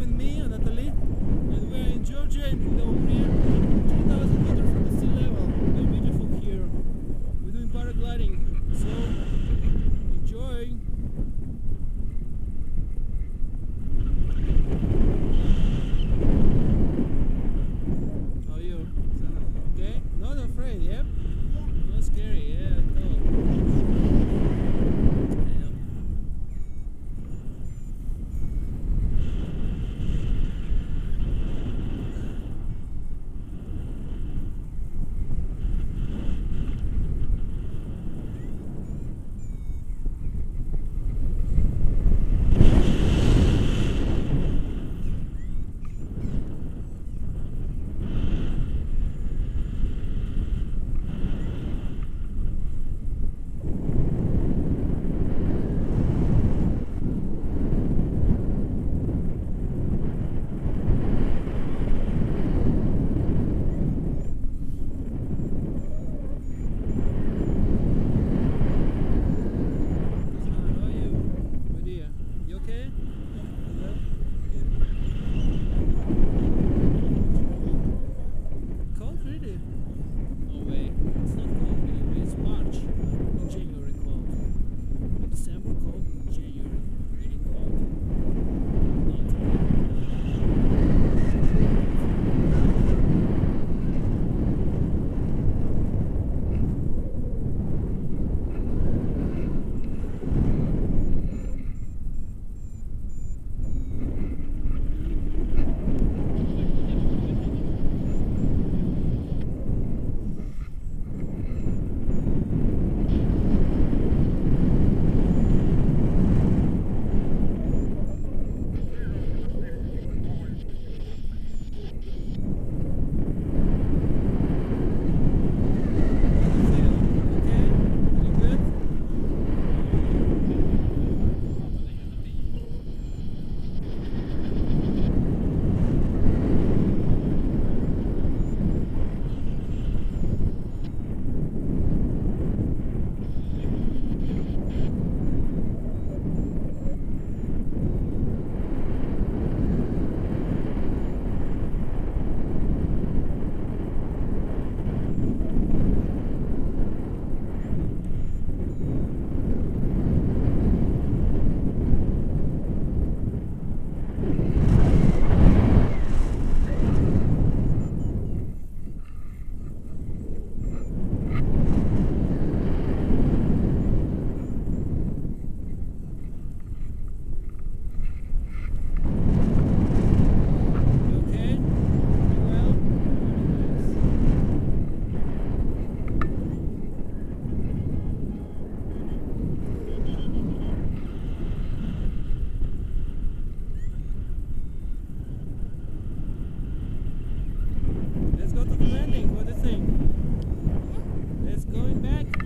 And me, Natalie, and we're in Georgia in the to the landing. What do you think? Yeah. It's going back.